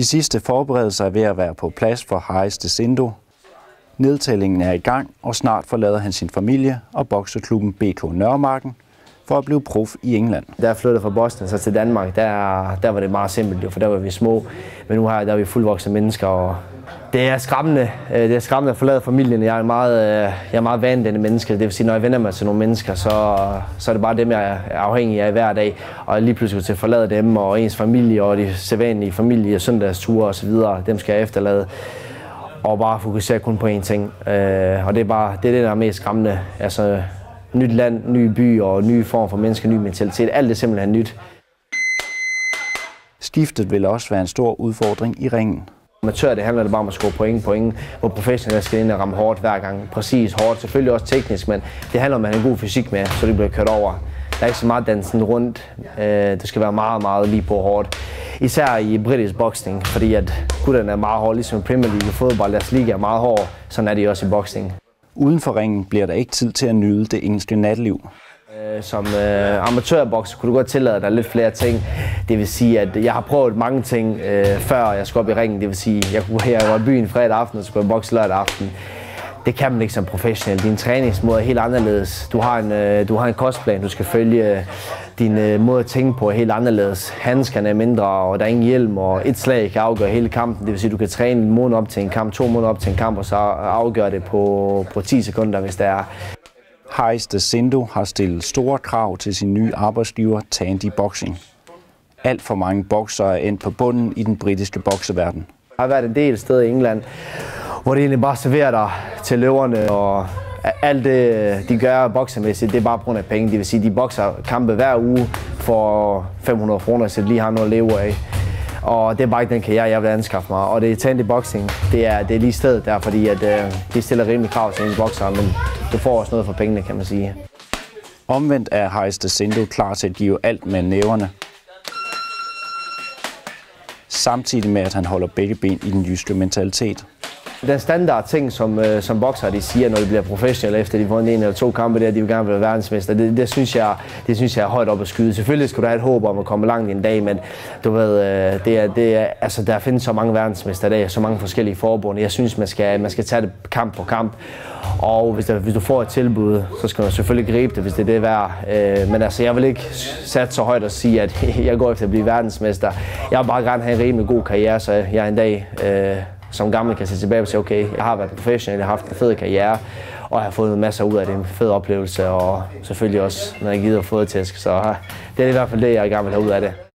De sidste forberedelser er ved at være på plads for Haris Desendo. Nedtællingen er i gang, og snart forlader han sin familie og bokseklubben BK Nørremarken for at blive prof i England. Da jeg flyttede fra Boston så til Danmark, der, der var det meget simpelt, for der var vi små. Men nu her der er vi fuldvoksne mennesker, og det er skræmmende. Øh, det er skræmmende at forlade familien. Jeg er meget, øh, jeg er meget vant vanende menneske. Det vil sige, når jeg vender mig til nogle mennesker, så, så er det bare dem, jeg er afhængig af hver dag. Og lige pludselig til at forlade dem og ens familie og de sædvanlige familie, søndagsture osv., dem skal jeg efterlade og bare fokusere kun på én ting. Øh, og det er bare det, er det der er mest skræmmende. Altså, nyt land, ny by og ny form for mennesker, ny mentalitet. Alt er simpelthen nyt. Skiftet vil også være en stor udfordring i ringen. Amatør, det handler det bare om at score point, point, hvor professionelle skal ind og ramme hårdt hver gang. Præcis hårdt, selvfølgelig også teknisk, men det handler om at have en god fysik med, så det bliver kørt over. Der er ikke så meget dansen rundt. Øh, det skal være meget, meget lige på hårdt. Især i britisk boksning, fordi at gutterne er meget hårde, ligesom Premier League og fodbold. Deres liga er meget hård, sådan er de også i boksning. Uden for ringen bliver der ikke tid til at nyde det engelske natliv. Øh, som øh, amatørbokser kunne du godt tillade dig lidt flere ting. Det vil sige, at jeg har prøvet mange ting, øh, før jeg skulle op i ringen. Det vil sige, jeg, kunne, jeg var i byen fredag aften, og så skulle bokse lørdag aften. Det kan man ikke som professionel. Din træningsmåde er helt anderledes. Du har en, øh, du har en kostplan, du skal følge. Din øh, måde at tænke på er helt anderledes. Handskerne er mindre, og der er ingen hjelm, og et slag kan afgøre hele kampen. Det vil sige, at du kan træne en måned op til en kamp, to måneder op til en kamp, og så afgøre det på, på 10 sekunder, hvis det er. Heis de Sindo har stillet store krav til sin nye arbejdsgiver, Tandy Boxing. Alt for mange bokser er endt på bunden i den britiske bokseverden. Jeg har været en del steder i England, hvor de egentlig bare serverer dig til løverne, og alt det, de gør boksermæssigt, det er bare på grund af penge. Det vil sige, de bokser kampe hver uge for 500 kroner, så de lige har noget at leve af. Og det er bare ikke den karriere, jeg vil anskaffe mig. Og det er Tandy Boxing, det er, det er lige stedet der, fordi at, øh, de stiller rimelig krav til en bokser, men du får også noget for pengene, kan man sige. Omvendt er Heis Desendo klar til at give alt med næverne. Samtidig med, at han holder begge ben i den jyske mentalitet. Den standard ting, som, øh, som bokser de siger, når de bliver professionelle, efter de vundet en eller to kampe der, de vil gerne være verdensmester, det, det, synes jeg, det synes jeg er højt op at skyde. Selvfølgelig skal du have et håb om at komme langt en dag, men du ved, øh, det er, det er, altså, der findes så mange verdensmester i dag, så mange forskellige forbund. Jeg synes, man skal, man skal tage det kamp for kamp. Og hvis, der, hvis du får et tilbud, så skal man selvfølgelig gribe det, hvis det er det værd. Øh, men altså, jeg vil ikke sætte så højt og sige, at jeg går efter at blive verdensmester. Jeg vil bare gerne have en rimelig god karriere, så jeg en dag øh, som gammel kan se tilbage og sige, okay, jeg har været professionel, jeg har haft en fed karriere, og jeg har fået masser ud af det, en fed oplevelse, og selvfølgelig også, når jeg gider at få det tæsk. Så det er i hvert fald det, jeg gerne vil have ud af det.